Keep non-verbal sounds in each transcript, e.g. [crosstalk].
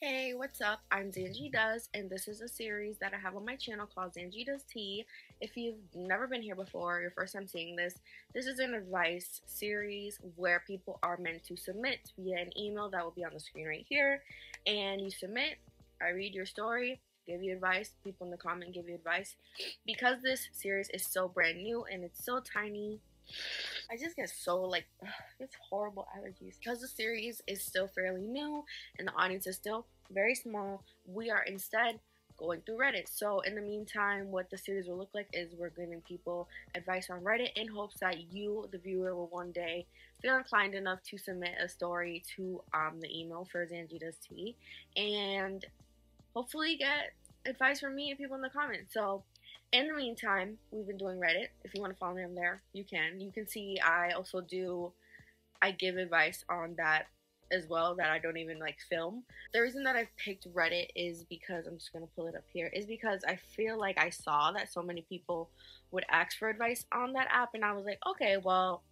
Hey, what's up? I'm Zangie Does, and this is a series that I have on my channel called Zangie Does Tea. If you've never been here before, your first time seeing this, this is an advice series where people are meant to submit via an email that will be on the screen right here. And you submit, I read your story, give you advice, people in the comment give you advice. Because this series is so brand new and it's so tiny, I just get so like [sighs] it's horrible allergies because the series is still fairly new and the audience is still very small. We are instead going through Reddit. So in the meantime, what the series will look like is we're giving people advice on Reddit in hopes that you, the viewer, will one day feel inclined enough to submit a story to um, the email for Zangie Does Tea and hopefully get advice from me and people in the comments. So in the meantime, we've been doing Reddit. If you want to follow me on there, you can. You can see I also do, I give advice on that as well that I don't even like film. The reason that I've picked Reddit is because I'm just gonna pull it up here, is because I feel like I saw that so many people would ask for advice on that app, and I was like, okay, well,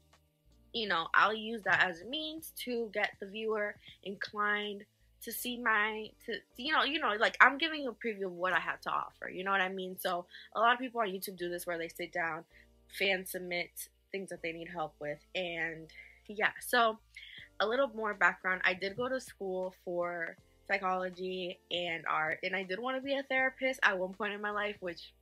you know, I'll use that as a means to get the viewer inclined to see my to you know you know like i'm giving you a preview of what i have to offer you know what i mean? So a lot of people on youtube do this where they sit down fans submit things that they need help with and yeah so a little more background. I did go to school for psychology and art and i did want to be a therapist at one point in my life which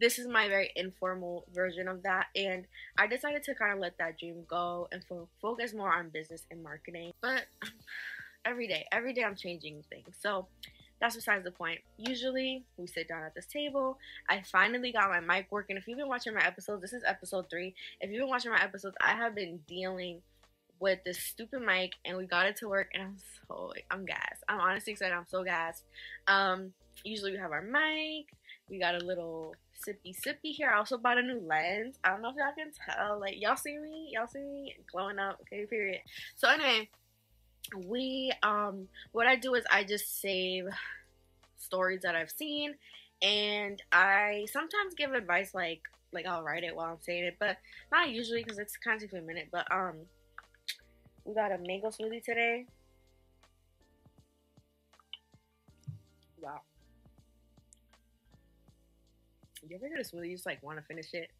this is my very informal version of that and i decided to kind of let that dream go and fo- focus more on business and marketing but every day. Every day I'm changing things. So that's besides the point. Usually we sit down at this table. I finally got my mic working. If you've been watching my episodes, this is episode three. If you've been watching my episodes, I have been dealing with this stupid mic and we got it to work and I'm so I'm gassed. I'm honestly excited. I'm so gassed. Um usually we have our mic. We got a little sippy sippy here. I also bought a new lens. I don't know if y'all can tell. Like y'all see me? Y'all see me glowing up. Okay, period. So anyway, we um what I do is I just save stories that I've seen and I sometimes give advice like like I'll write it while I'm saying it, but not usually because it's kind of a minute. But um, we got a mango smoothie today. Wow. You ever get a smoothie you just like want to finish it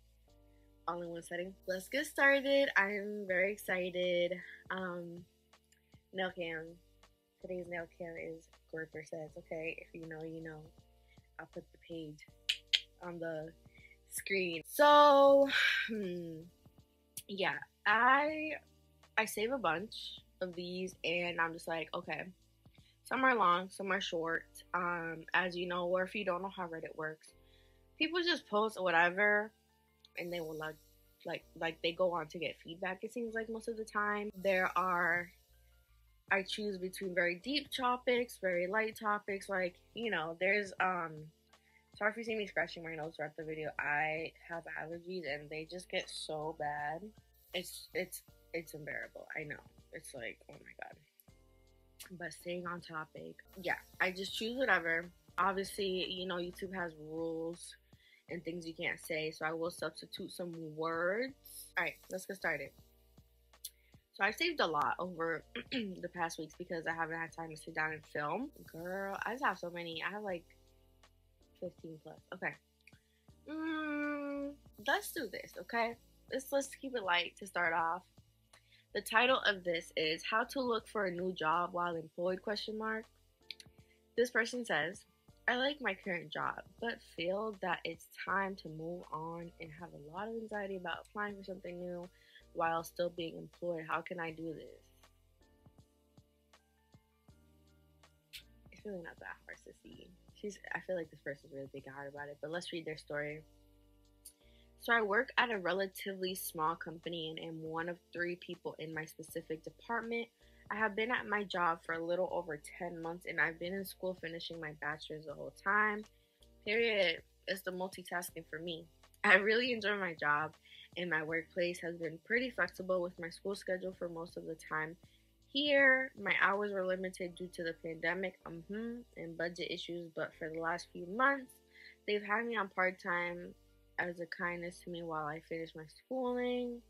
all in one setting? Let's get started. I'm very excited. Um, nail cam. Today's nail cam is Gripper says. Okay, if you know, you know. I'll put the page on the screen. So, hmm, yeah, I I save a bunch of these, and I'm just like, okay, some are long, some are short. Um, as you know, or if you don't know how Reddit works, people just post whatever, and they will like like like they go on to get feedback. It seems like most of the time there are I choose between very deep topics, very light topics. Like, you know, there's um sorry if you see me scratching my nose throughout the video. I have allergies and they just get so bad. It's it's it's unbearable. I know. It's like, oh my god. But staying on topic, yeah, I just choose whatever. Obviously, you know, YouTube has rules and things you can't say, so I will substitute some words. Alright, let's get started. So I saved a lot over [clears throat] the past weeks because I haven't had time to sit down and film. Girl, I just have so many. I have like 15 plus. Okay. Mm, let's do this, okay? Let's let's keep it light to start off. The title of this is How to Look for a New Job While Employed question mark. This person says, I like my current job, but feel that it's time to move on and have a lot of anxiety about applying for something new while still being employed. How can I do this? It's really not that hard to see. She's I feel like this person's really thinking hard about it, but let's read their story. So I work at a relatively small company and am one of three people in my specific department. I have been at my job for a little over 10 months and I've been in school finishing my bachelor's the whole time. Period. It's the multitasking for me. I really enjoy my job in my workplace has been pretty flexible with my school schedule for most of the time. Here, my hours were limited due to the pandemic mm-hmm, and budget issues, but for the last few months, they've had me on part time as a kindness to me while I finish my schooling.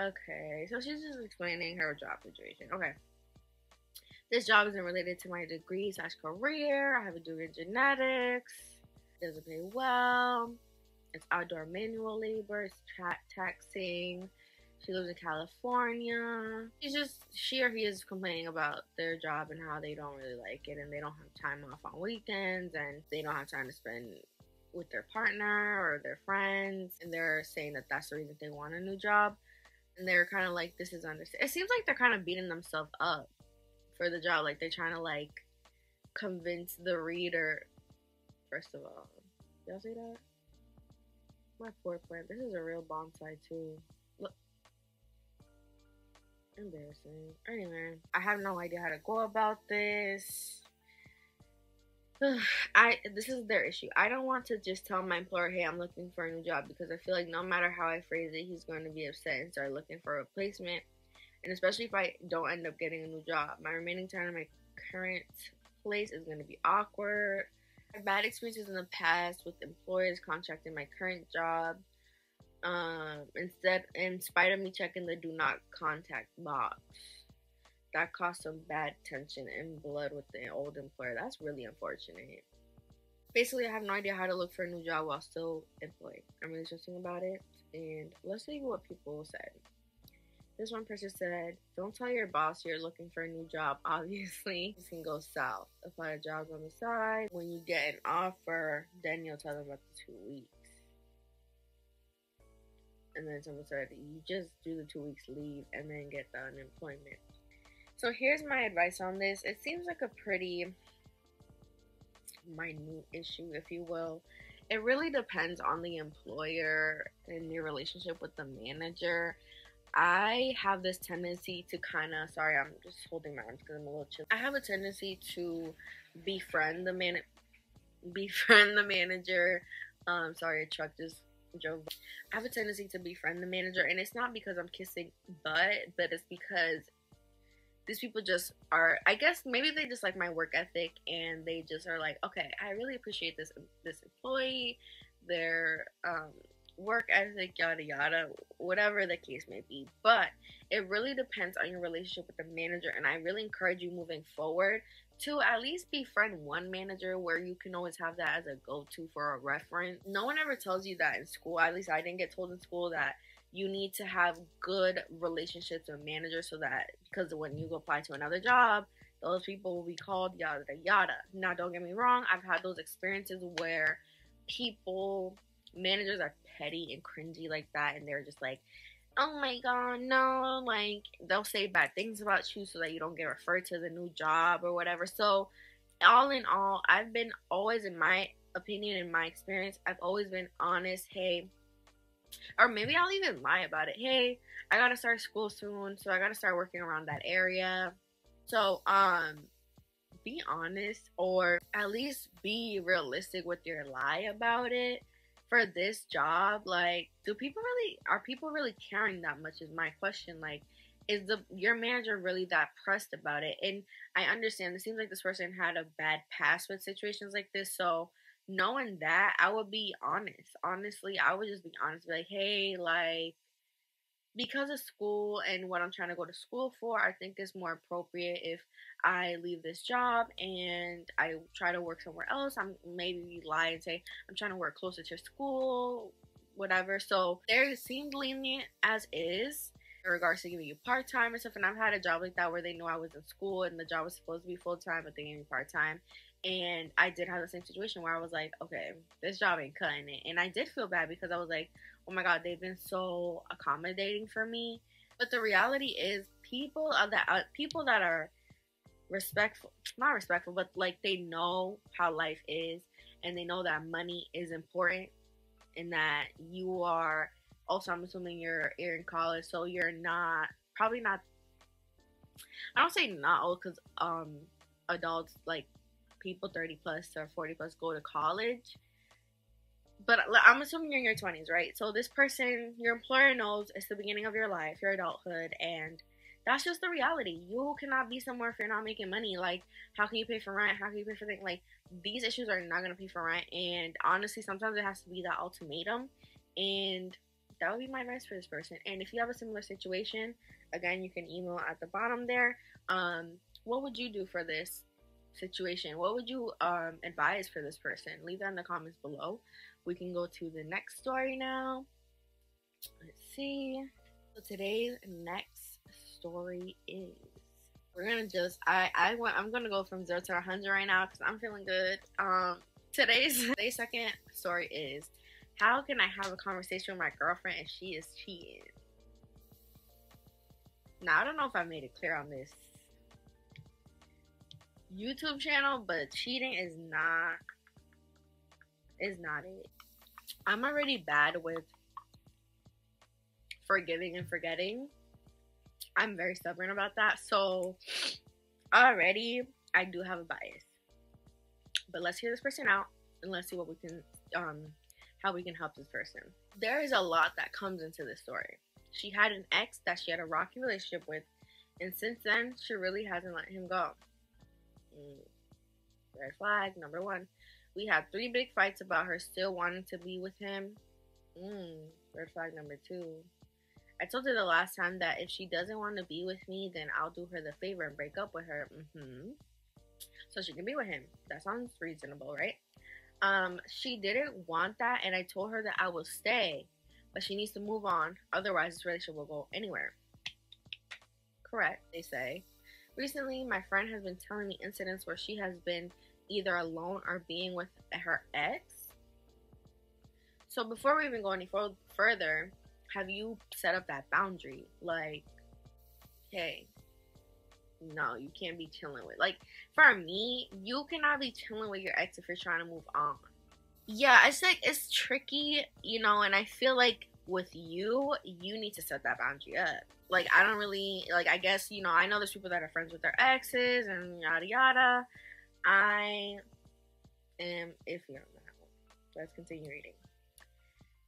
Okay, so she's just explaining her job situation. Okay. This job isn't related to my degree slash career. I have a degree in genetics. Doesn't pay well. It's outdoor manual labor. It's tra- taxing. She lives in California. She's just she or he is complaining about their job and how they don't really like it and they don't have time off on weekends and they don't have time to spend with their partner or their friends and they're saying that that's the reason they want a new job and they're kind of like this is understand it seems like they're kind of beating themselves up for the job like they're trying to like convince the reader first of all y'all see that my poor plant this is a real bonsai too look embarrassing anyway i have no idea how to go about this [sighs] I this is their issue. I don't want to just tell my employer, "Hey, I'm looking for a new job," because I feel like no matter how I phrase it, he's going to be upset and start looking for a replacement. And especially if I don't end up getting a new job, my remaining time in my current place is going to be awkward. Bad experiences in the past with employers contracting my current job. Um, instead, in spite of me checking the do not contact box that caused some bad tension and blood with the old employer. That's really unfortunate. Basically, I have no idea how to look for a new job while still employed. I'm really stressing about it, and let's see what people said. This one person said, Don't tell your boss you're looking for a new job. Obviously, this can go south. Apply jobs on the side. When you get an offer, then you'll tell them about the two weeks. And then someone said, You just do the two weeks leave and then get the unemployment. So here's my advice on this. It seems like a pretty minute issue, if you will. It really depends on the employer and your relationship with the manager. I have this tendency to kind of, sorry, I'm just holding my arms because I'm a little chill. I have a tendency to befriend the man, befriend the manager. Um, sorry, a truck just drove. I have a tendency to befriend the manager, and it's not because I'm kissing butt, but it's because these people just are i guess maybe they just like my work ethic and they just are like okay i really appreciate this this employee they're um, work ethic yada yada whatever the case may be but it really depends on your relationship with the manager and i really encourage you moving forward to at least befriend one manager where you can always have that as a go-to for a reference no one ever tells you that in school at least i didn't get told in school that you need to have good relationships with managers so that because when you apply to another job, those people will be called yada yada. Now, don't get me wrong, I've had those experiences where people, managers are petty and cringy like that, and they're just like, oh my god, no, like they'll say bad things about you so that you don't get referred to the new job or whatever. So, all in all, I've been always, in my opinion, in my experience, I've always been honest. Hey, or maybe I'll even lie about it. Hey, I gotta start school soon, so I gotta start working around that area. So, um, be honest or at least be realistic with your lie about it for this job. Like, do people really are people really caring that much? Is my question. Like, is the your manager really that pressed about it? And I understand it seems like this person had a bad past with situations like this, so knowing that, I would be honest. Honestly, I would just be honest. Be like, hey, like, because of school and what I'm trying to go to school for, I think it's more appropriate if I leave this job and I try to work somewhere else. I'm maybe lie and say I'm trying to work closer to school, whatever. So they seemed lenient as is in regards to giving you part time and stuff. And I've had a job like that where they know I was in school and the job was supposed to be full time, but they gave me part time. And I did have the same situation where I was like, okay, this job ain't cutting it. And I did feel bad because I was like, oh my God, they've been so accommodating for me. But the reality is, people are that uh, people that are respectful, not respectful, but like they know how life is and they know that money is important and that you are also I'm assuming you're you're in college, so you're not probably not I don't say not old because um adults like people 30 plus or 40 plus go to college. But I'm assuming you're in your 20s, right? So this person, your employer knows it's the beginning of your life, your adulthood, and that's just the reality. You cannot be somewhere if you're not making money. Like, how can you pay for rent? How can you pay for things? Like, these issues are not gonna pay for rent. And honestly, sometimes it has to be that ultimatum. And that would be my advice for this person. And if you have a similar situation, again, you can email at the bottom there. Um, what would you do for this situation? What would you um, advise for this person? Leave that in the comments below. We can go to the next story now. Let's see. So today's next story is we're gonna just I I want I'm gonna go from zero to 100 right now because I'm feeling good. Um, today's [laughs] today's second story is how can I have a conversation with my girlfriend and she is cheating? Now I don't know if I made it clear on this YouTube channel, but cheating is not is not it. I'm already bad with forgiving and forgetting. I'm very stubborn about that. So already I do have a bias. But let's hear this person out and let's see what we can um how we can help this person. There is a lot that comes into this story. She had an ex that she had a rocky relationship with, and since then she really hasn't let him go. Red flag number one. We had three big fights about her still wanting to be with him. Mm. Red flag number two. I told her the last time that if she doesn't want to be with me, then I'll do her the favor and break up with her. Mm-hmm. So she can be with him. That sounds reasonable, right? Um, she didn't want that, and I told her that I will stay, but she needs to move on. Otherwise, this relationship will go anywhere. Correct, they say. Recently, my friend has been telling me incidents where she has been either alone or being with her ex. So before we even go any further, have you set up that boundary? Like, hey, no, you can't be chilling with. Like, for me, you cannot be chilling with your ex if you're trying to move on. Yeah, it's like it's tricky, you know, and I feel like with you, you need to set that boundary up like I don't really like I guess you know I know there's people that are friends with their exes and yada yada. I am iffy on that. Let's continue reading.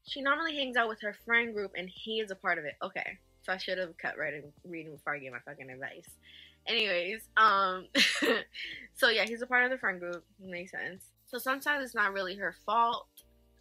She normally hangs out with her friend group and he is a part of it. Okay. So I should have cut reading reading before I gave my fucking advice. Anyways, um [laughs] so yeah, he's a part of the friend group. Makes sense. So sometimes it's not really her fault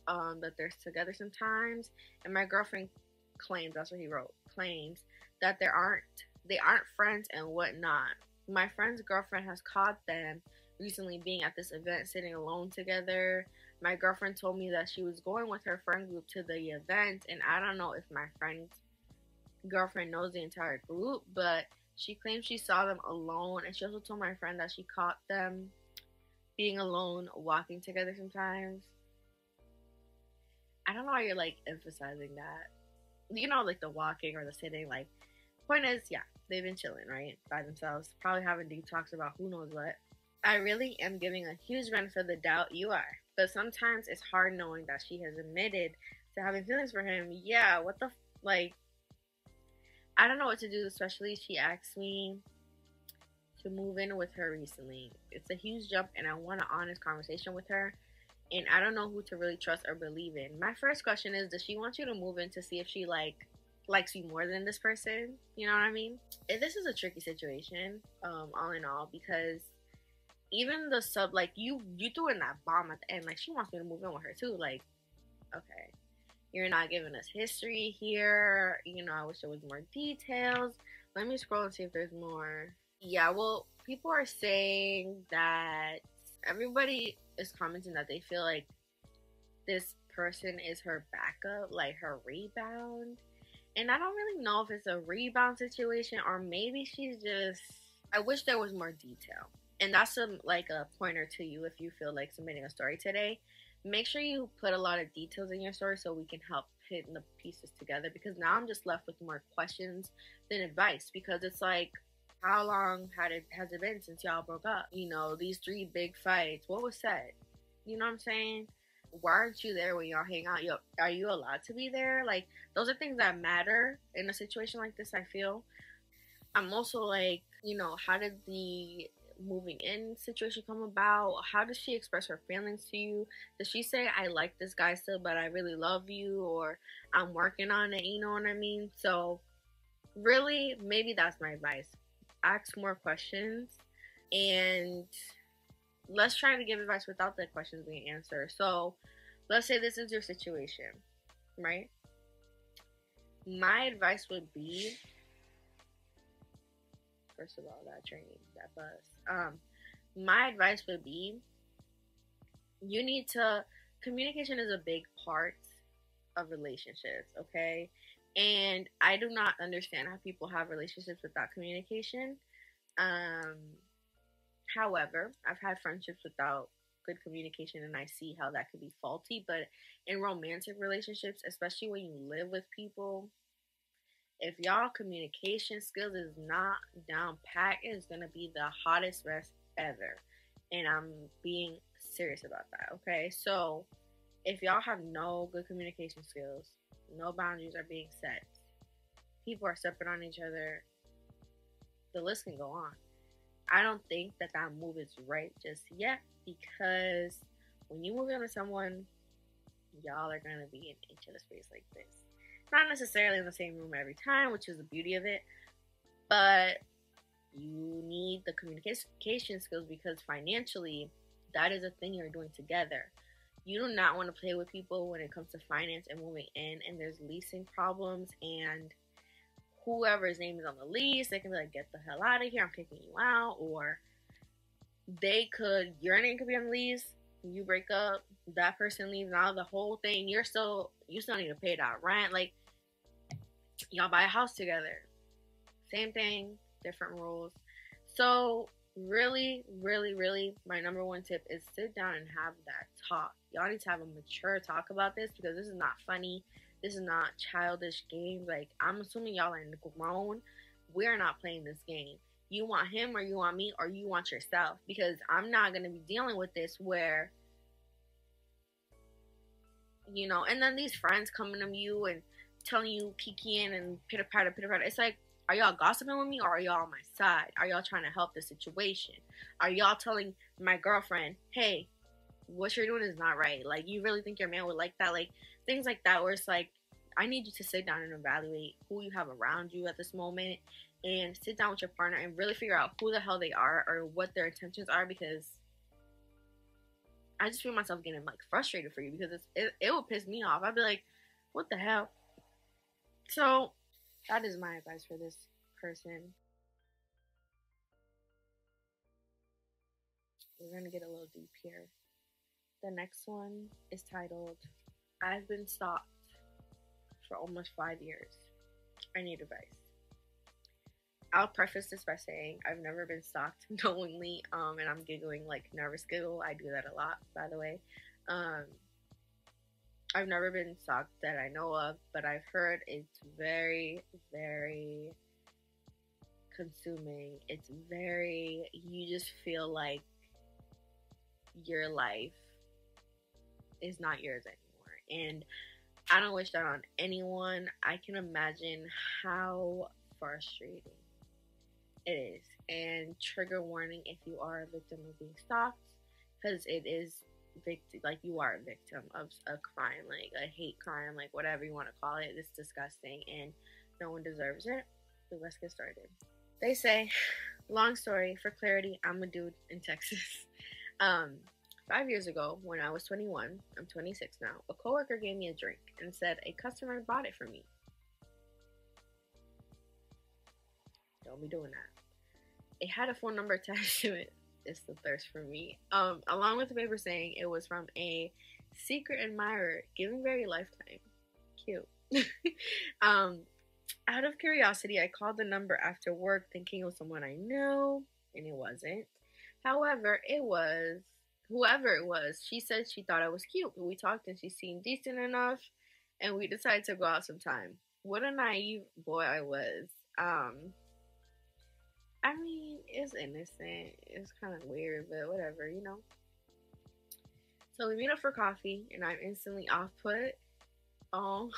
um that they're together sometimes. And my girlfriend claims that's what he wrote. Claims that there aren't they aren't friends and whatnot. My friend's girlfriend has caught them recently being at this event sitting alone together. My girlfriend told me that she was going with her friend group to the event and I don't know if my friend's girlfriend knows the entire group, but she claims she saw them alone and she also told my friend that she caught them being alone walking together sometimes. I don't know why you're like emphasizing that. You know, like the walking or the sitting, like point is, yeah, they've been chilling, right? By themselves. Probably having deep talks about who knows what. I really am giving a huge benefit of the doubt you are. But sometimes it's hard knowing that she has admitted to having feelings for him. Yeah, what the, f- like, I don't know what to do, especially she asked me to move in with her recently. It's a huge jump, and I want an honest conversation with her. And I don't know who to really trust or believe in. My first question is Does she want you to move in to see if she, like, likes you more than this person. You know what I mean? And this is a tricky situation, um, all in all, because even the sub, like you, you threw in that bomb at the end. Like she wants me to move in with her too. Like, okay, you're not giving us history here. You know, I wish there was more details. Let me scroll and see if there's more. Yeah, well, people are saying that everybody is commenting that they feel like this person is her backup, like her rebound and I don't really know if it's a rebound situation or maybe she's just. I wish there was more detail. And that's like a pointer to you if you feel like submitting a story today. Make sure you put a lot of details in your story so we can help put the pieces together because now I'm just left with more questions than advice because it's like how long had it has it been since y'all broke up? You know, these three big fights. What was said? You know what I'm saying? why aren't you there when y'all hang out? Yo, are you allowed to be there? Like those are things that matter in a situation like this. I feel. I'm also like, you know, how did the moving in situation come about? How does she express her feelings to you? Does she say, I like this guy still, but I really love you, or I'm working on it? You know what I mean? So, really, maybe that's my advice. Ask more questions and let's try to give advice without the questions being answered. So, let's say this is your situation, right? my advice would be first of all, that train, that bus. Um, my advice would be you need to communication is a big part of relationships, okay? And I do not understand how people have relationships without communication. Um, however, I've had friendships without good communication and I see how that could be faulty, but in romantic relationships, especially when you live with people, if y'all communication skills is not down pat, it is gonna be the hottest rest ever. And I'm being serious about that. Okay, so if y'all have no good communication skills, no boundaries are being set, people are stepping on each other, the list can go on. I don't think that that move is right just yet because when you move in with someone, y'all are gonna be in each other's face like this. Not necessarily in the same room every time, which is the beauty of it, but you need the communication skills because financially, that is a thing you're doing together. You do not want to play with people when it comes to finance and moving in, and there's leasing problems, and whoever's name is on the lease, they can be like, "Get the hell out of here! I'm kicking you out," or they could your name could be on the lease. You break up, that person leaves. Now the whole thing, you're still you still need to pay that rent. Like y'all buy a house together, same thing, different rules. So really, really, really, my number one tip is sit down and have that talk. Y'all need to have a mature talk about this because this is not funny. This is not childish game. Like I'm assuming y'all are grown. We're not playing this game. You want him or you want me or you want yourself because I'm not gonna be dealing with this where you know, and then these friends coming to you and telling you kikiing and pitter patter, pitter patter. It's like, are y'all gossiping with me or are y'all on my side? Are y'all trying to help the situation? Are y'all telling my girlfriend, hey, what you're doing is not right? Like, you really think your man would like that? Like, things like that, where it's like, I need you to sit down and evaluate who you have around you at this moment and sit down with your partner and really figure out who the hell they are or what their intentions are because I just feel myself getting like frustrated for you because it's, it, it would piss me off. I'd be like, what the hell? So that is my advice for this person. We're gonna get a little deep here. The next one is titled I've been stalked for almost five years. I need advice. I'll preface this by saying I've never been stalked [laughs] knowingly, um, and I'm giggling like nervous giggle. I do that a lot, by the way. Um, I've never been stalked that I know of, but I've heard it's very, very consuming. It's very, you just feel like your life is not yours anymore. And I don't wish that on anyone. I can imagine how frustrating it is. And trigger warning if you are a victim of being stalked, because it is victim like you are a victim of a crime, like a hate crime, like whatever you want to call it. It's disgusting and no one deserves it. So let's get started. They say, long story for clarity, I'm a dude in Texas. [laughs] Um, five years ago, when I was 21, I'm 26 now, a coworker gave me a drink and said a customer bought it for me. Don't be doing that it had a phone number [laughs] attached to it. It's the thirst for me. Um, along with the paper saying it was from a secret admirer, giving very lifetime. Cute. [laughs] um, out of curiosity, I called the number after work thinking it was someone I knew, and it wasn't. However, it was whoever it was. She said she thought I was cute. We talked and she seemed decent enough, and we decided to go out sometime. What a naive boy I was. Um, I mean, it's innocent. It's kind of weird, but whatever, you know. So we meet up for coffee, and I'm instantly off put. Um,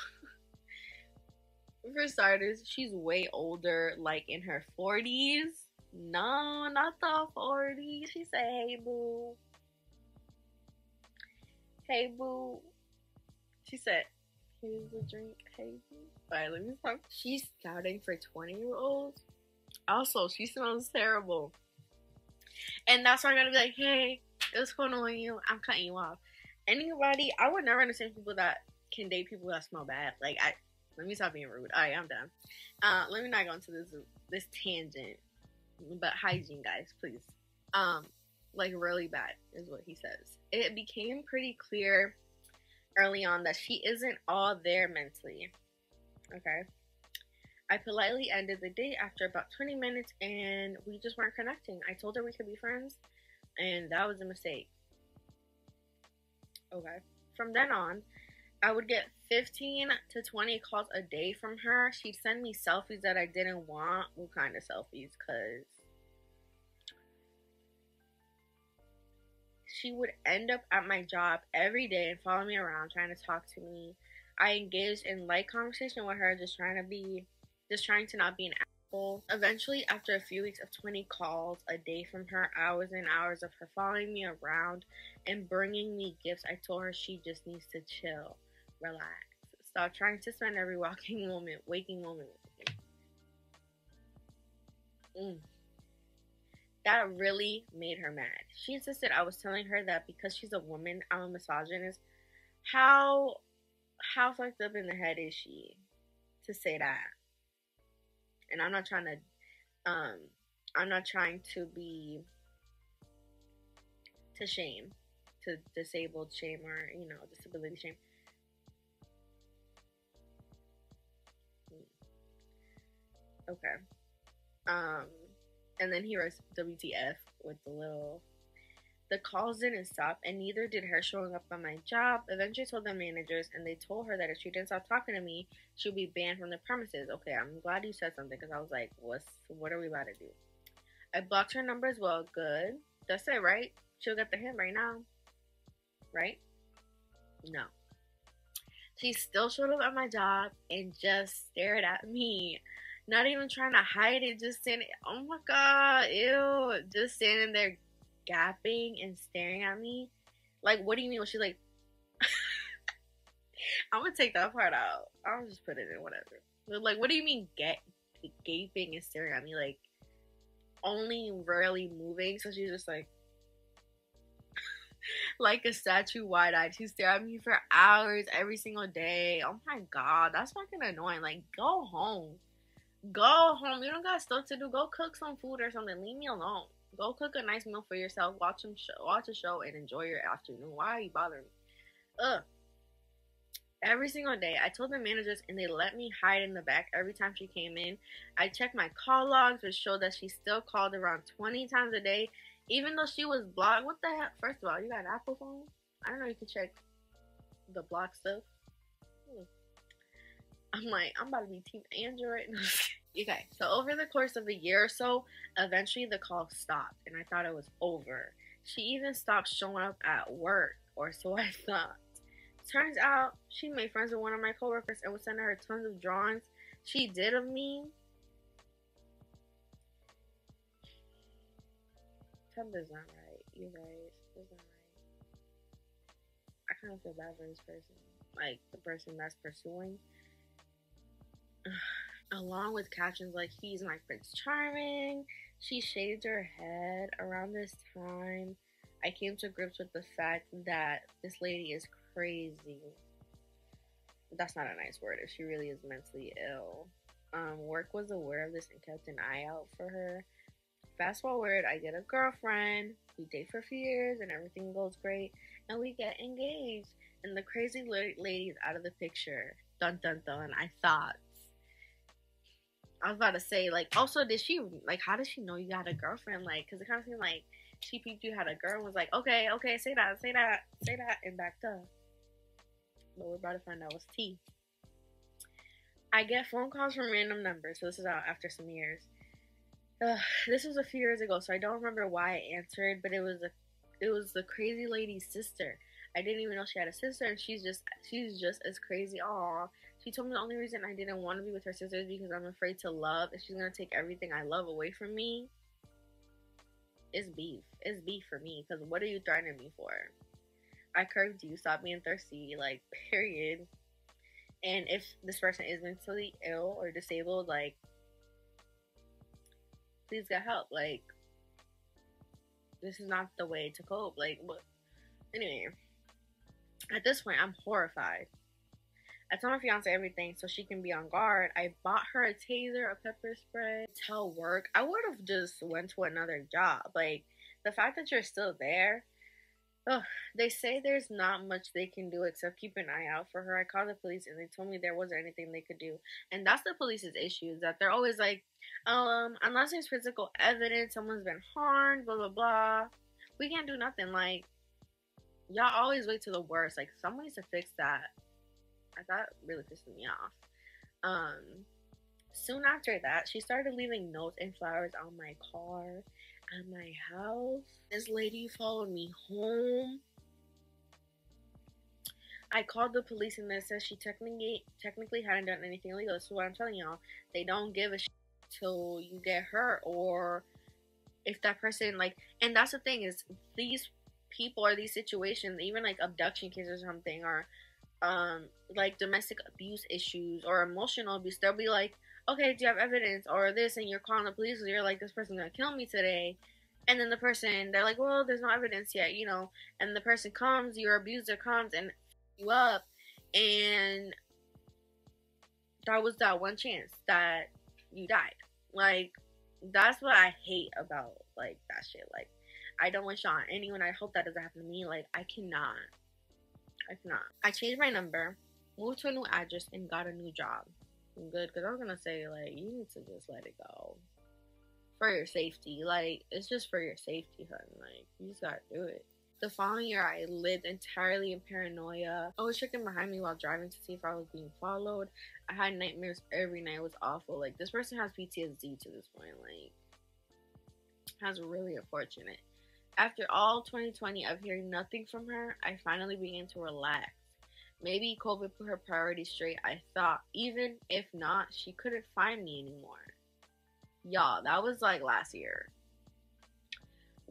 [laughs] for starters, she's way older, like in her 40s. No, not the 40s. She said, "Hey, boo." Hey, boo. She said, "Here's a drink." Hey, boo. Alright, let me stop. She's scouting for 20 year olds also, she smells terrible. And that's why I gotta be like, hey, what's going on with you? I'm cutting you off. Anybody, I would never understand people that can date people that smell bad. Like, I, let me stop being rude. All right, I'm done. Uh, let me not go into this this tangent, but hygiene, guys, please. Um, like really bad is what he says. It became pretty clear early on that she isn't all there mentally. Okay. I politely ended the date after about 20 minutes and we just weren't connecting. I told her we could be friends and that was a mistake. Okay. From then on, I would get 15 to 20 calls a day from her. She'd send me selfies that I didn't want. What kind of selfies? Because she would end up at my job every day and follow me around trying to talk to me. I engaged in light conversation with her, just trying to be, just trying to not be an asshole. Eventually, after a few weeks of 20 calls a day from her, hours and hours of her following me around and bringing me gifts, I told her she just needs to chill, relax, stop trying to spend every [laughs] walking moment, waking moment with me. Mm that really made her mad. She insisted I was telling her that because she's a woman, I'm a misogynist. How how fucked up in the head is she to say that? And I'm not trying to um I'm not trying to be to shame, to disabled shame or, you know, disability shame. Hmm. Okay. Um and then he writes WTF with the little. The calls didn't stop, and neither did her showing up on my job. Eventually, told the managers, and they told her that if she didn't stop talking to me, she would be banned from the premises. Okay, I'm glad you said something because I was like, "What's? What are we about to do?" I blocked her number as well. Good. That's it, right? She'll get the hint right now. Right? No. She still showed up at my job and just stared at me not even trying to hide it, just standing. Oh my god, ew! Just standing there, gapping and staring at me. Like, what do you mean? She's like, [laughs] I'm gonna take that part out. I'll just put it in whatever. But like, what do you mean, get gaping and staring at me? Like, only rarely moving. So she's just like. [laughs] like a statue wide eyed. She stared at me for hours every single day. Oh my god, that's fucking annoying. Like, go home. Go home. You don't got stuff to do. Go cook some food or something. Leave me alone. Go cook a nice meal for yourself. Watch some show. Watch a show and enjoy your afternoon. Why are you bothering me? Ugh. Every single day, I told the managers, and they let me hide in the back every time she came in. I checked my call logs, which showed that she still called around 20 times a day, even though she was blocked. What the heck? First of all, you got an Apple phone? I don't know. You can check the block stuff. I'm like, I'm about to be Team Android. [laughs] okay, so over the course of a year or so, eventually the call stopped, and I thought it was over. She even stopped showing up at work, or so [laughs] I thought. Turns out she made friends with one of my coworkers and was sending her tons of drawings she did of me. Something's not right, you guys. It's not right. I kind of feel bad for this person, like the person that's pursuing [sighs] along with captions like he's my prince charming. She shaved her head around this time. I came to grips with the fact that this lady is crazy. That's not a nice word if she really is mentally ill. Um, work was aware of this and kept an eye out for her. Fast forward i get a girlfriend. We date for a few years and everything goes great and we get engaged. And the crazy lady's out of the picture. Dun dun dun. I thought I was about to say, like, also, did she, like, how did she know you had a girlfriend? Like, because it kind of seemed like she peeped you had a girl and was like, okay, okay, say that, say that, say that, and backed up. But we're about to find out what's tea. I get phone calls from random numbers. So this is out after some years. This was a few years ago, so I don't remember why I answered, but it was a, it was the crazy lady's sister. I didn't even know she had a sister, and she's just, she's just as crazy. Aw, she told me the only reason I didn't want to be with her sister is because I'm afraid to love, and she's gonna take everything I love away from me. It's beef. It's beef for me. Because what are you threatening me for? I curved you. Stop being thirsty. Like, [laughs] period. And if this person is mentally ill or disabled, like, please get help. Like, this is not the way to cope. Like, what? Anyway, at this point, I'm horrified. I told my fiance everything so she can be on guard. I bought her a taser, a pepper spray. Tell work. I would have just went to another job. Like the fact that you're still there. Oh, they say there's not much they can do except keep an eye out for her. I called the police and they told me there wasn't anything they could do. And that's the police's issue is that they're always like, um, unless there's physical evidence, someone's been harmed, blah blah blah. We can't do nothing. Like, y'all always wait to the worst. Like, someone needs to fix that. That really pissed me off. Um, soon after that, she started leaving notes and flowers on my car, at my house. This lady followed me home. I called the police and they said she technically technically hadn't done anything illegal. So what I'm telling y'all, they don't give a shit till you get hurt or if that person like and that's the thing is these people or these situations, even like abduction cases or something or um like domestic abuse issues or emotional abuse, they'll be like, Okay, do you have evidence or this and you're calling the police you're like this person's gonna kill me today and then the person they're like, Well, there's no evidence yet, you know, and the person comes, your abuser comes and you up and that was that one chance that you died. Like that's what I hate about like that shit. Like I don't wish on anyone. I hope that doesn't happen to me. Like I cannot. I not. I changed my number, moved to a new address, and got a new job. I'm good because I was gonna say like you need to just let it go for your safety. Like it's just for your safety, hun. Like you just gotta do it. The following year, I lived entirely in paranoia. I was checking behind me while driving to see if I was being followed. I had nightmares every night. It was awful. Like, this person has PTSD to this point. Like, that's really unfortunate. After all 2020 of hearing nothing from her, I finally began to relax. Maybe COVID put her priorities straight, I thought. Even if not, she couldn't find me anymore. Y'all, that was like last year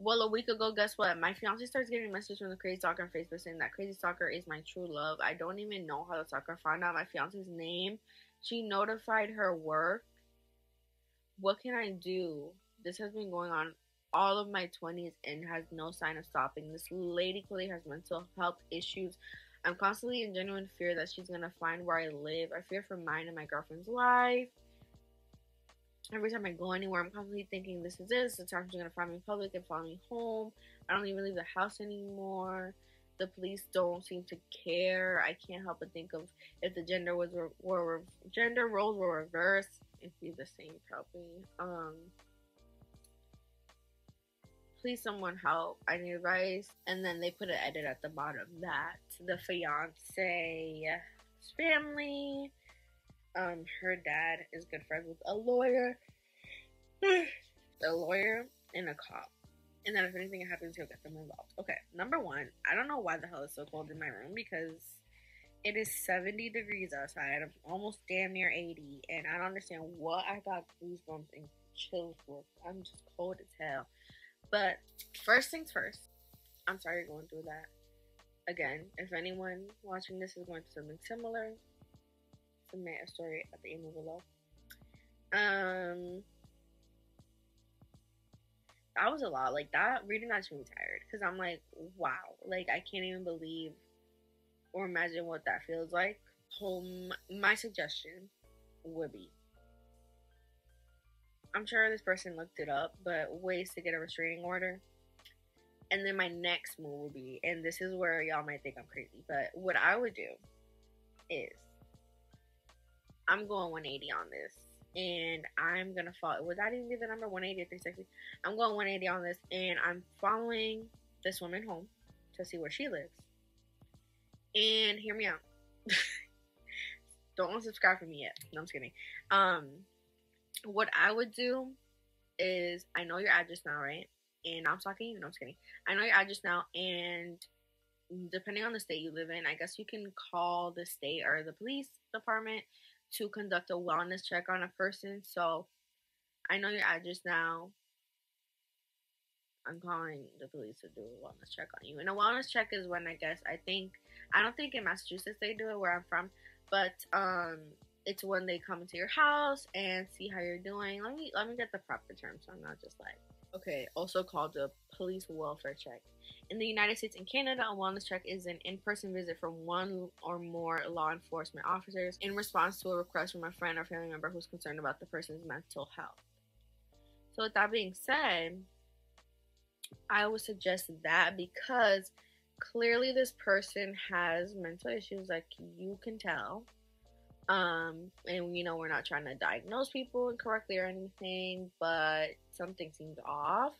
well, a week ago, guess what? My fiance starts getting messages from the crazy stalker on Facebook saying that crazy stalker is my true love. I don't even know how the stalker found out my fiance's name. She notified her work. What can I do? This has been going on all of my 20s and has no sign of stopping. This lady clearly has mental health issues. I'm constantly in genuine fear that she's gonna find where I live. I fear for mine and my girlfriend's life every time I go anywhere, I'm constantly thinking, this is it. This is time she's gonna find me in public and follow me home. I don't even leave the house anymore. The police don't seem to care. I can't help but think of if the gender was were, were gender roles were reversed, it'd be the same probably. Um, please someone help. I need advice. And then they put an edit at the bottom that the fiance family um, her dad is good friends with a lawyer, [sighs] a lawyer and a cop. And then if anything happens, he'll get them involved. Okay, number one, I don't know why the hell it's so cold in my room because it is 70 degrees outside. I'm almost damn near 80, and I don't understand what I got goosebumps and chills for. I'm just cold as hell. But first things first, I'm sorry you're going through that. Again, if anyone watching this is going through something similar, submit a story at the email below. Um, that was a lot. Like that reading that made me tired because I'm like, wow, like I can't even believe or imagine what that feels like. Home, my suggestion would be. I'm sure this person looked it up, but ways to get a restraining order. And then my next move would be, and this is where y'all might think I'm crazy, but what I would do is I'm going 180 on this. And I'm gonna follow. Would that even be the number 180 or 360? I'm going 180 on this, and I'm following this woman home to see where she lives. And hear me out. [laughs] Don't unsubscribe from me yet. No, I'm just kidding. Um, what I would do is I know your address now, right? And I'm talking you. No, I'm just kidding. I know your address now, and depending on the state you live in, I guess you can call the state or the police department to conduct a wellness check on a person. So I know your address now. I'm calling the police to do a wellness check on you. And a wellness check is when I guess I think I don't think in Massachusetts they do it where I'm from, but um it's when they come into your house and see how you're doing. Let me let me get the proper term so I'm not just like okay, also called a police welfare check. In the United States and Canada, a wellness check is an in-person visit from one or more law enforcement officers in response to a request from a friend or family member who's concerned about the person's mental health. So with that being said, I would suggest that because clearly this person has mental issues like you can tell um and you know we're not trying to diagnose people incorrectly or anything but something seems off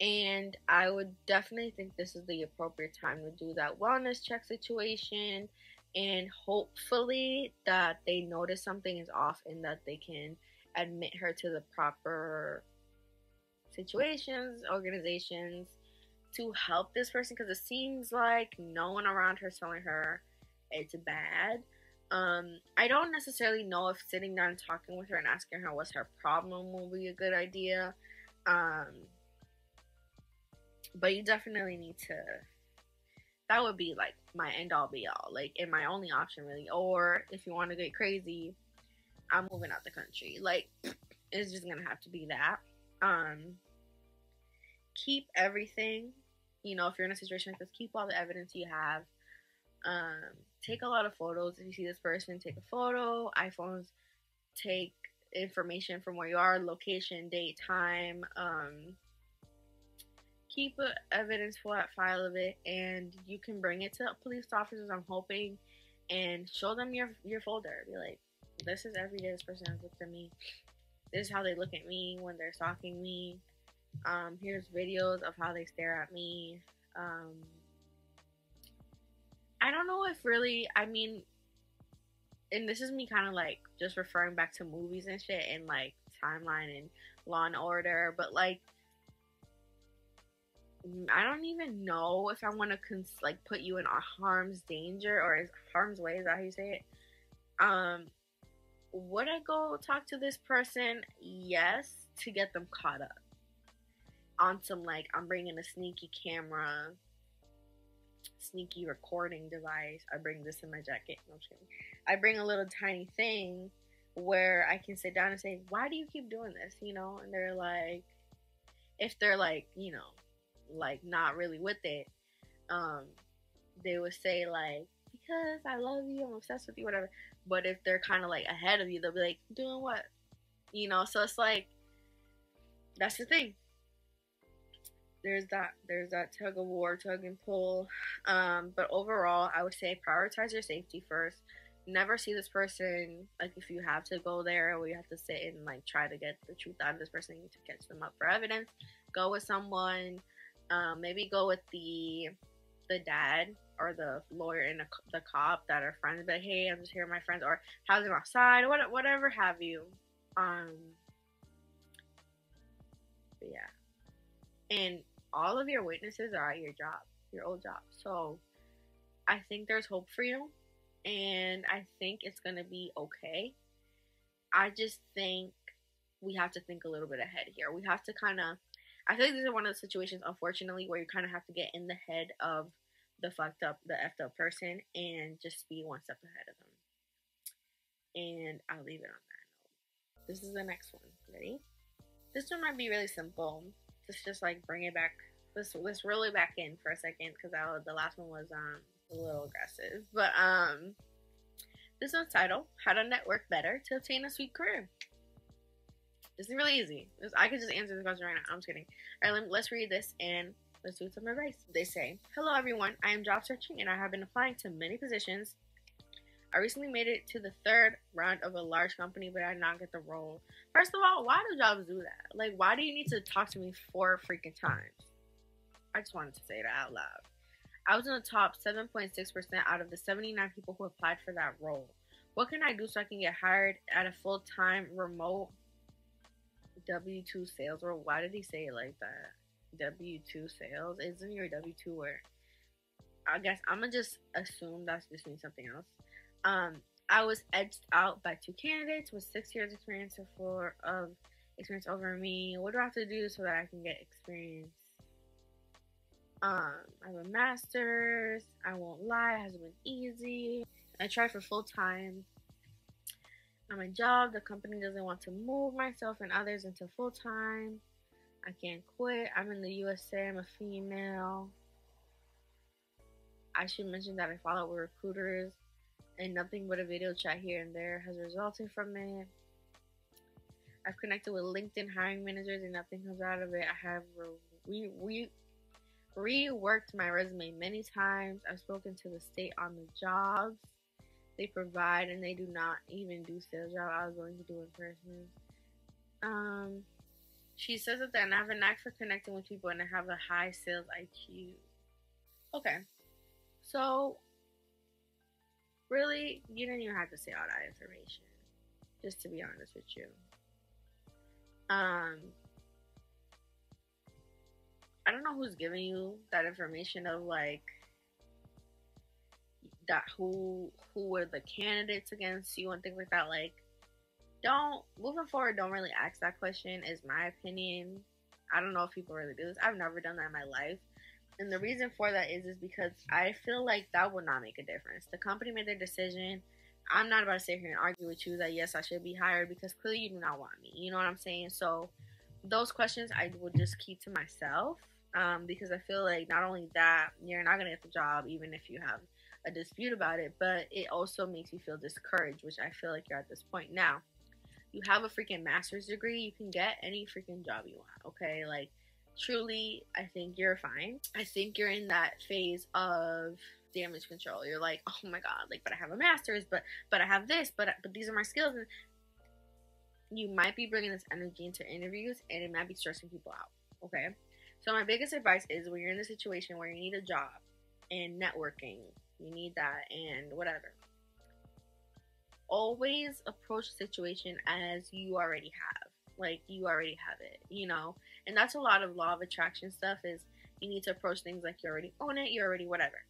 and i would definitely think this is the appropriate time to do that wellness check situation and hopefully that they notice something is off and that they can admit her to the proper situations organizations to help this person because it seems like no one around her is telling her it's bad. Um, I don't necessarily know if sitting down and talking with her and asking her what's her problem will be a good idea. Um, but you definitely need to. That would be like my end all be all, like, and my only option really. Or if you want to get crazy, I'm moving out the country. Like, [clears throat] it's just gonna have to be that. Um, keep everything you know, if you're in a situation like this, keep all the evidence you have. Um, take a lot of photos. If you see this person, take a photo. iPhones take information from where you are, location, date, time. Um, keep evidence for that file of it, and you can bring it to police officers. I'm hoping, and show them your your folder. Be like, this is every day this person has looked at me. This is how they look at me when they're stalking me. Um, here's videos of how they stare at me. Um, I don't know if really, I mean, and this is me kind of like just referring back to movies and shit and like timeline and Law and Order, but like, I don't even know if I want to cons- like put you in harm's danger or is harm's way. Is that how you say it? Um, would I go talk to this person? Yes, to get them caught up on some like I'm bringing a sneaky camera, sneaky recording device. I bring this in my jacket. No, i bring a little tiny thing where I can sit down and say, "Why do you keep doing this?" You know, and they're like, if they're like, you know, like not really with it, um, they would say like, "Because I love you, I'm obsessed with you, whatever." But if they're kind of like ahead of you, they'll be like, "Doing what?" You know, so it's like that's the thing there's that there's that tug of war, tug and pull. Um, but overall, I would say prioritize your safety first. Never see this person like if you have to go there or you have to sit and like try to get the truth out of this person, to catch them up for evidence. Go with someone. Um, maybe go with the the dad or the lawyer and the, the cop that are friends. But hey, I'm just here with my friends, or have them outside, what, whatever have you. Um, yeah, and all of your witnesses are at your job, your old job. So I think there's hope for you. And I think it's going to be okay. I just think we have to think a little bit ahead here. We have to kind of, I feel like this is one of the situations, unfortunately, where you kind of have to get in the head of the fucked up, the effed up person and just be one step ahead of them. And I'll leave it on that note. This is the next one. Ready? This one might be really simple let's just like bring it back. Let's let's roll it back in for a second because the last one was um a little aggressive. But um, this one's title: How to Network Better to Obtain a Sweet Career. This is really easy. I could just answer this question right now. I'm just kidding. All right, let, let's read this and let's do some advice. They say, "Hello everyone. I am job searching and I have been applying to many positions I recently made it to the third round of a large company, but I did not get the role. First of all, why do jobs do that? Like, why do you need to talk to me four freaking times? I just wanted to say that out loud. I was in the top 7.6% out of the 79 people who applied for that role. What can I do so I can get hired at a full time remote W 2 sales role? Why did he say it like that? W 2 sales? Isn't your W 2 where? I guess I'm gonna just assume that's just means something else. Um, I was edged out by two candidates with six years experience or four of experience over me. What do I have to do so that I can get experience? Um, I have a master's. I won't lie, it hasn't been easy. I tried for full time. at my job, the company doesn't want to move myself and others into full time. I can't quit. I'm in the USA. I'm a female. I should mention that I follow recruiters, and nothing but a video chat here and there has resulted from it. I've connected with LinkedIn hiring managers, and nothing comes out of it. I have re- re- reworked my resume many times. I've spoken to the state on the jobs they provide, and they do not even do sales job. I was going to do in person. Um, she says that I have a knack for connecting with people and I have a high sales IQ. Okay, so really, you didn't even have to say all that information. Just to be honest with you. Um, I don't know who's giving you that information of like that who who were the candidates against you and things like that. Like, don't moving forward. Don't really ask that question. Is my opinion. I don't know if people really do this. I've never done that in my life. And the reason for that is is because I feel like that would not make a difference. The company made their decision. I'm not about to sit here and argue with you that yes, I should be hired because clearly you do not want me. You know what I'm saying? So those questions I will just keep to myself um, because I feel like not only that you're not gonna get the job even if you have a dispute about it, but it also makes you feel discouraged, which I feel like you're at this point now. You have a freaking master's degree, you can get any freaking job you want, okay? Like, truly, I think you're fine. I think you're in that phase of damage control. You're like, oh my god, like, but I have a master's, but but I have this, but but these are my skills, and you might be bringing this energy into interviews, and it might be stressing people out. Okay, so my biggest advice is when you're in a situation where you need a job and networking you need that and whatever. Always approach the situation as you already have. Like you already have it, you know? And that's a lot of law of attraction stuff is you need to approach things like you already own it, you already whatever.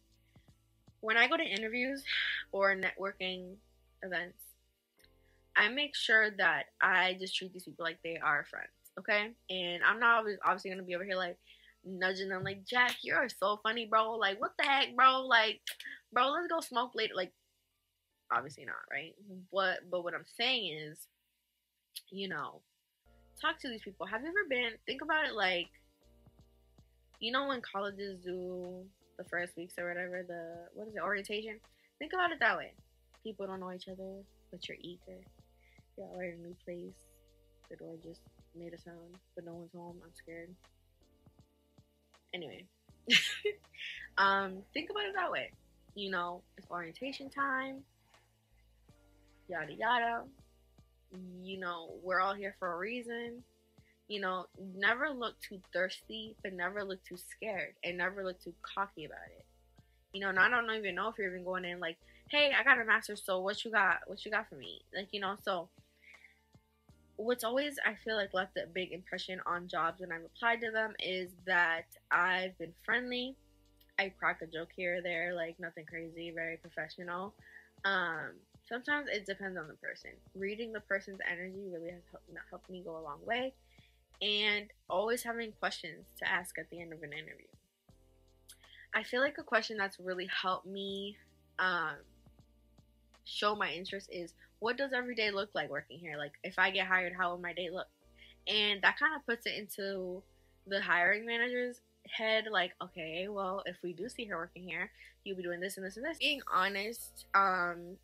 When I go to interviews or networking events, I make sure that I just treat these people like they are friends, okay? And I'm not obviously gonna be over here like nudging them like Jack, you're so funny, bro. Like what the heck, bro? Like bro, let's go smoke later. Like, obviously not, right? What, but what I'm saying is, you know, talk to these people. Have you ever been? Think about it like, you know, when colleges do the first weeks or whatever, the what is it, orientation? Think about it that way. People don't know each other, but you're eager. You're in a new place. The door just made a sound, but no one's home. I'm scared. Anyway, [laughs] um, think about it that way you know, it's orientation time, yada yada. You know, we're all here for a reason. You know, never look too thirsty, but never look too scared and never look too cocky about it. You know, and I don't even know if you're even going in like, hey, I got a master, so what you got? What you got for me? Like, you know, so what's always I feel like left a big impression on jobs when I've applied to them is that I've been friendly, I crack a joke here or there, like nothing crazy, very professional. Um, sometimes it depends on the person. Reading the person's energy really has helped, me go a long way, and always having questions to ask at the end of an interview. I feel like a question that's really helped me um, show my interest is what does every day look like working here? Like, if I get hired, how will my day look? And that kind of puts it into the hiring managers head like okay well if we do see her working here you'll be doing this and this and this being honest um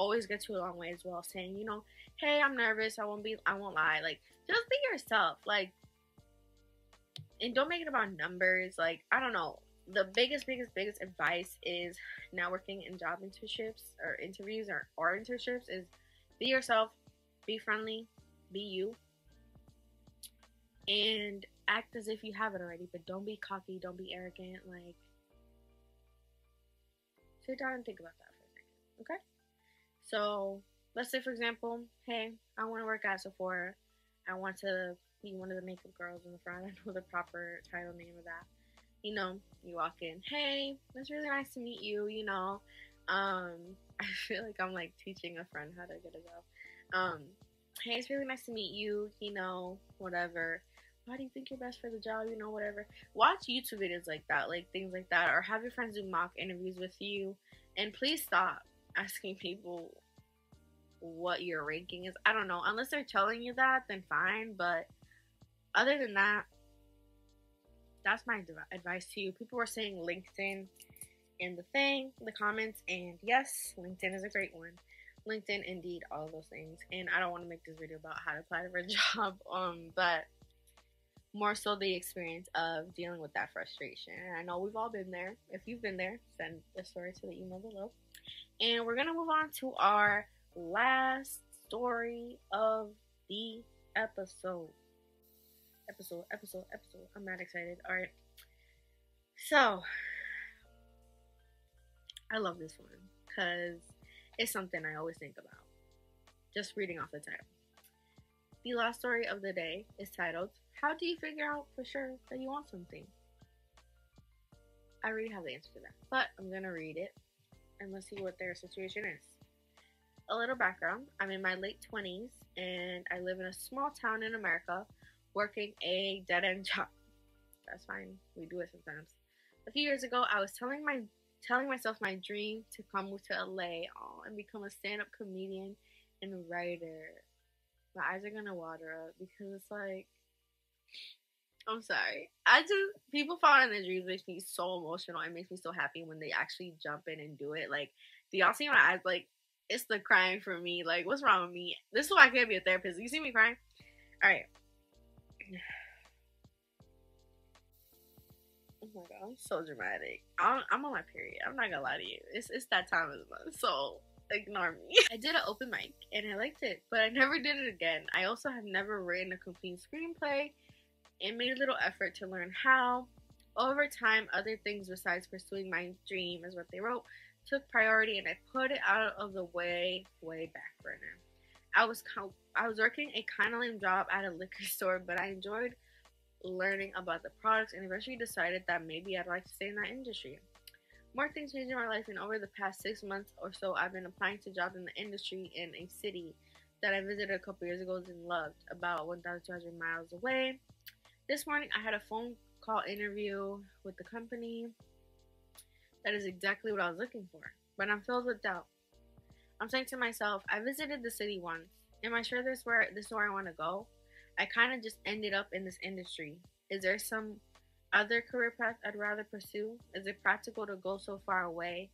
always gets you a long way as well saying you know hey i'm nervous. I won't be i won't lie. Like just be yourself. Like and don't make it about numbers. Like i don't know. The biggest biggest biggest advice is networking and job internships or interviews or, or internships is be yourself be friendly be you and act as if you have it already, but don't be cocky, don't be arrogant. Like, sit down and think about that for a second, okay? So, let's say, for example, hey, I want to work at Sephora. I want to be one of the makeup girls in the front. [laughs] I know the proper title name of that. You know, you walk in, hey, it's really nice to meet you. You know, um, [laughs] I feel like I'm like teaching a friend how to get a job. Um, hey, it's really nice to meet you. You know, whatever why do you think you're best for the job? You know, whatever. Watch YouTube videos like that, like things like that, or have your friends do mock interviews with you. And please stop asking [laughs] people what your ranking is. I don't know. Unless they're telling you that, then fine. But other than that, that's my advice to you. People were saying LinkedIn in the thing, the comments, and yes, LinkedIn is a great one. LinkedIn, Indeed, all those things. And I don't want to make this video about how to apply for a [laughs] job, um, but more so the experience of dealing with that frustration. And I know we've all been there. If you've been there, send a story to the email below. And we're gonna move on to our last story of the episode. Episode, episode, episode. I'm not excited. All right. So, I love this one because it's something I always think about. Just reading off the title. The last story of the day is titled, How do you figure out for sure that you want something? I already have the answer to that, but I'm going to read it and let's see what their situation is. A little background I'm in my late 20s and I live in a small town in America working a dead end [laughs] job. That's fine, we do it sometimes. A few years ago, I was telling my telling myself my dream to come move to LA oh, and become a stand up comedian and writer. My eyes are gonna water up because it's like I'm sorry. I just people following their dreams makes me so emotional. It makes me so happy when they actually jump in and do it. Like, do y'all see my eyes? Like, it's the crying for me. Like, what's wrong with me? This is why I can't be a therapist. You see me crying? All right. [sighs] Oh my god, I'm so dramatic. I'm, I'm on my period. I'm not gonna lie to you. It's it's that time of the month, so ignore me. [laughs] I did an open mic and I liked it, but I never did it again. I also have never written a complete screenplay and made a little effort to learn how. Over time, other things besides pursuing my dream, is what they wrote, took priority, and I put it out of the way, way back burner. I was I was working a kind of lame job at a liquor [laughs] store, but I enjoyed learning about the products, and eventually decided that maybe I'd like to stay in that industry. More things changed in my life, and over the past six months or so, I've been applying to jobs in the industry in a city that I visited a couple years ago and loved, about 1,200 miles away. This morning I had a phone call interview with the company. That is exactly what I was looking for, but I'm filled with doubt. I'm saying to myself, I visited the city once. Am I sure this where this is where I want to go? I kind of just ended up in this industry. Is there some other career path I'd rather pursue? Is it practical to go so far away?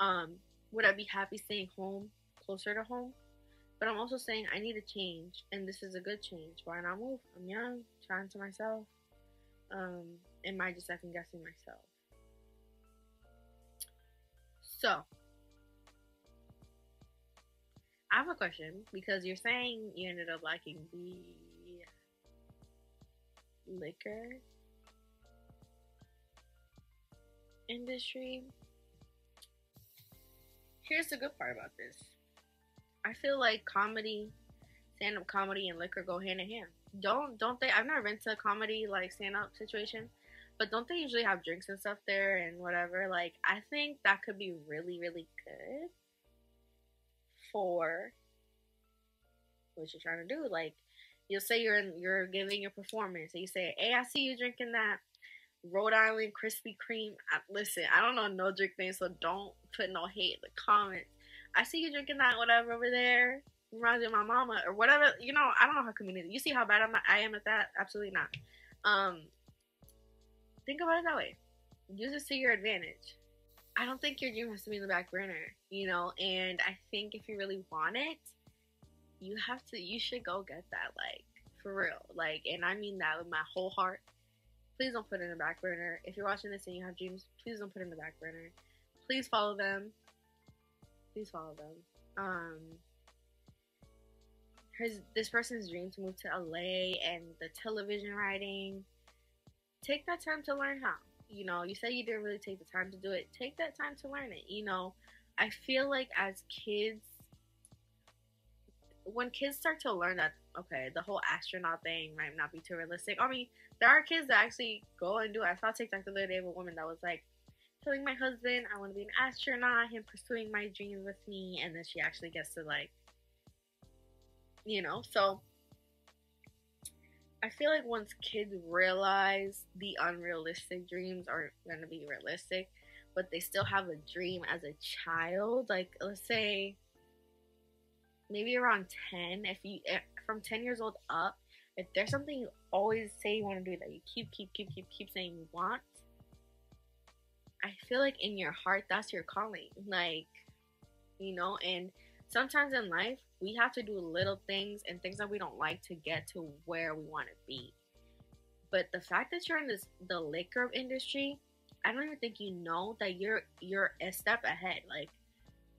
Um, would I be happy staying home, closer to home? But I'm also saying I need a change, and this is a good change. Why not move? I'm young, trying to myself. Um, am I just second guessing myself? So, I have a question because you're saying you ended up liking the liquor industry. Here's the good part about this I feel like comedy, stand up comedy, and liquor go hand in hand. Don't don't they? I've never been to a comedy like stand up situation, but don't they usually have drinks and stuff there and whatever? Like I think that could be really really good for what you're trying to do. Like you'll say you're in, you're giving your performance, and you say, "Hey, I see you drinking that." Rhode Island Krispy Kreme. I, listen, I don't know no drink name, so don't put no hate in the comments. I see you drinking that whatever over there. Reminds me of my mama or whatever. You know, I don't know how community. You see how bad I'm, I am at that? Absolutely not. Um, think about it that way. Use it to your advantage. I don't think your dream has to be in the back burner, you know. And I think if you really want it, you have to. You should go get that, like for real. Like, and I mean that with my whole heart. Please don't put it in the back burner. If you're watching this and you have dreams, please don't put it in the back burner. Please follow them please follow them. Um, his this person's dream to move to LA and the television writing. Take that time to learn how. You know, you said you didn't really take the time to do it. Take that time to learn it. You know, I feel like as kids, when kids start to learn that okay, the whole astronaut thing might not be too realistic. I mean, there are kids that actually go and do it. I saw TikTok the other day of a woman that was like, telling my husband I want to be an astronaut, him pursuing my dreams with me, and then she actually gets to like, you know, so I feel like once kids realize the unrealistic dreams aren't going to be realistic, but they still have a dream as a child, like let's say maybe around 10 if you eh, from 10 years old up if there's something you always say you want to do that you keep keep keep keep keep saying you want i feel like in your heart that's your calling like you know and sometimes in life we have to do little things and things that we don't like to get to where we want to be but the fact that you're in this the liquor industry i don't even think you know that you're you're a step ahead like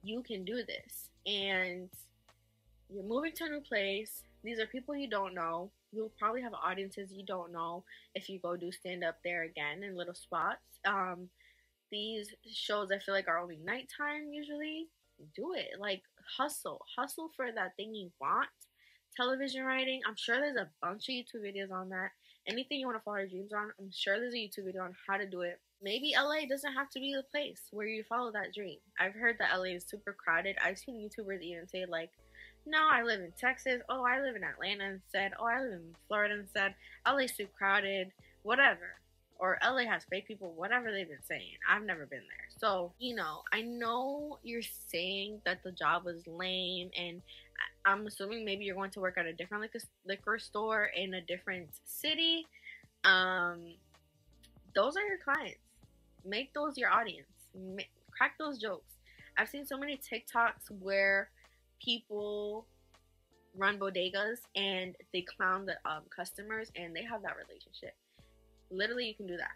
you can do this and you're moving to a new place. These are people you don't know. You'll probably have audiences you don't know if you go do stand up there again in little spots. Um, these shows I feel like are only nighttime usually. Do it. Like hustle. Hustle for that thing you want. Television writing. I'm sure there's a bunch of YouTube videos on that. Anything you want to follow your dreams on, I'm sure there's a YouTube video on how to do it. Maybe LA doesn't have to be the place where you follow that dream. I've heard that LA is super crowded. I've seen YouTubers even say like no, I live in Texas. Oh, I live in Atlanta instead. Oh, I live in Florida instead. LA's too crowded. Whatever. Or LA has fake people. Whatever they've been saying. I've never been there. So, you know, I know you're saying that the job was lame and I'm assuming maybe you're going to work at a different liquor, liquor store in a different city. Um, those are your clients. Make those your audience. Make, crack those jokes. I've seen so many TikToks where people run bodegas and they clown the um, customers and they have that relationship. Literally, you can do that.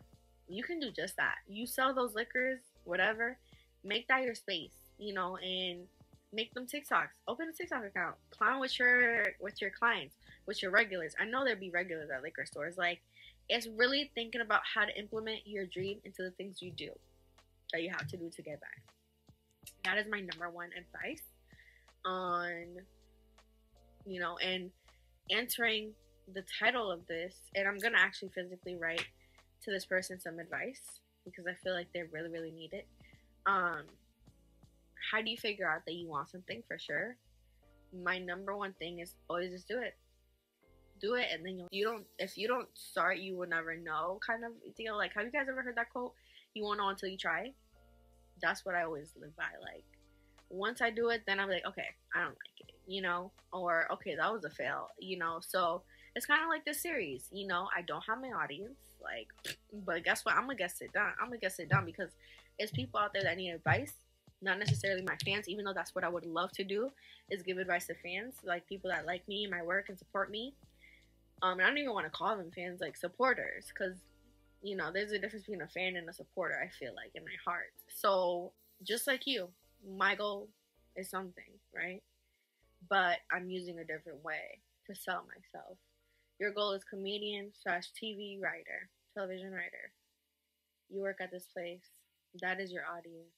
You can do just that. You sell those liquors, whatever, make that your space, you know, and make them TikToks. Open a TikTok account. Clown with your with your clients, with your regulars. I know there'd be regulars at liquor stores. Like, it's really thinking about how to implement your dream into the things you do that you have to do to get back. That is my number one advice on, you know, and answering the title of this. And I'm to actually physically write to this person some advice because I feel like they really, really need it. Um, how do you figure out that you want something for sure? My number one thing is always just do it. Do it, and then you you don't. If you don't start, you will never know. Kind of deal. Like, have you guys ever heard that quote? You won't know until you try. That's what I always live by. Like, once I do it, then I'm like, okay, I don't like it, you know, or okay, that was a fail, you know. So it's kind of like this series, you know. I don't have my audience, like, but guess what? I'm gonna get sit down. I'm gonna get sit down because it's people out there that need advice, not necessarily my fans, even though that's what I would love to do, is give advice to fans, like people that like me and my work and support me. Um, and I don't even want to call them fans, like supporters, because you know, there's a difference between a fan and a supporter. I feel like in my heart. So just like you, my goal is something, right? But I'm using a different way to sell myself. Your goal is comedian slash TV writer, television writer. You work at this place. That is your audience.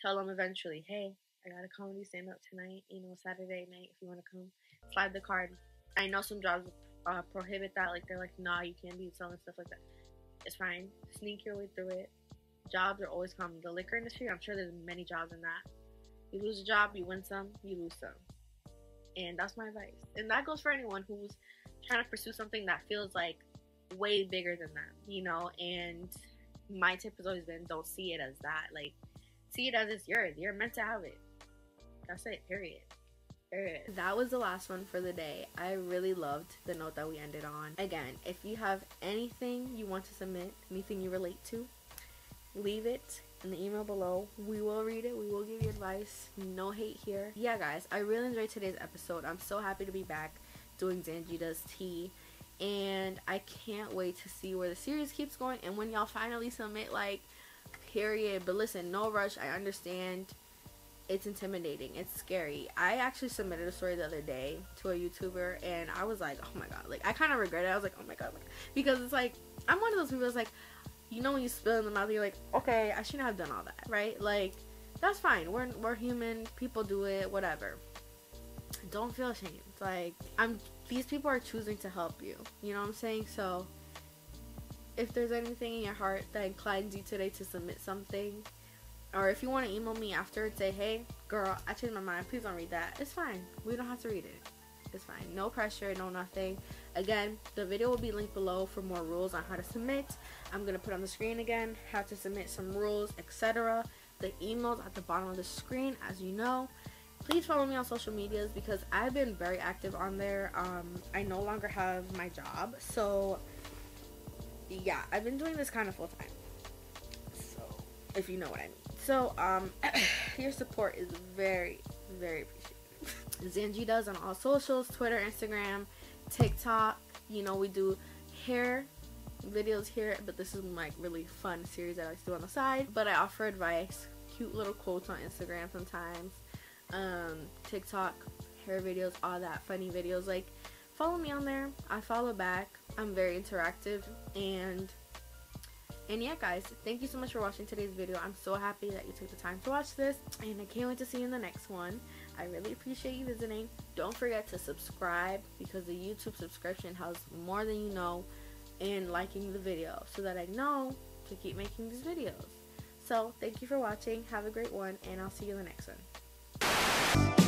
Tell them eventually, hey, I got a comedy stand up tonight, you know, Saturday night if you want to come. Slide the card. I know some jobs uh, prohibit that. Like, they're like, nah, you can't be selling stuff like that. It's fine. Sneak your way through it jobs are always coming. The liquor industry, I'm sure there's many jobs in that. You lose a job, you win some, you lose some. And that's my advice. And that goes for anyone who's trying to pursue something that feels like way bigger than them, you know? And my tip has always been don't see it as that. Like, see it as it's yours. You're meant to have it. That's it, period. Period. That was the last one for the day. I really loved the note that we ended on. Again, if you have anything you want to submit, anything you relate to, leave it in the email below. We will read it. We will give you advice. No hate here. Yeah, guys, I really enjoyed today's episode. I'm so happy to be back doing Zangie Does tea. And I can't wait to see where the series keeps going and when y'all finally submit, like, period. But listen, no rush. I understand it's intimidating. It's scary. I actually submitted a story the other day to a YouTuber and I was like, oh my god. Like, I kind of regret it. I was like, oh my god. Because it's like, I'm one of those people that's like, you know when you spill in the mouth, you're like, okay, I shouldn't have done all that, right? Like, that's fine. We're we're human. People do it. Whatever. Don't feel ashamed. Like, I'm. These people are choosing to help you. You know what I'm saying? So, if there's anything in your heart that inclines you today to submit something, or if you want to email me after and say, hey, girl, I changed my mind. Please don't read that. It's fine. We don't have to read it. It's fine. No pressure. No nothing. Again, the video will be linked below for more rules on how to submit. I'm going to put on the screen again how to submit some rules, etc. The emails at the bottom of the screen, as you know. Please follow me on social medias because I've been very active on there. Um, I no longer have my job, so yeah, I've been doing this kind of full time. So, if you know what I mean. So, um, [clears throat] your support is very, very appreciated. [laughs] Zangie does on all socials Twitter, Instagram, TikTok. You know, we do hair videos here, but this is like really fun series that I like to do on the side. But I offer advice, cute little quotes on Instagram sometimes, um, TikTok, hair videos, all that funny videos. Like, follow me on there. I follow back. I'm very interactive and and yeah guys thank you so much for watching today's video i'm so happy that you took the time to watch this and i can't wait to see you in the next one i really appreciate you visiting don't forget to subscribe because the youtube subscription helps more than you know in liking the video so that i know to keep making these videos so thank you for watching have a great one and i'll see you in the next one Thank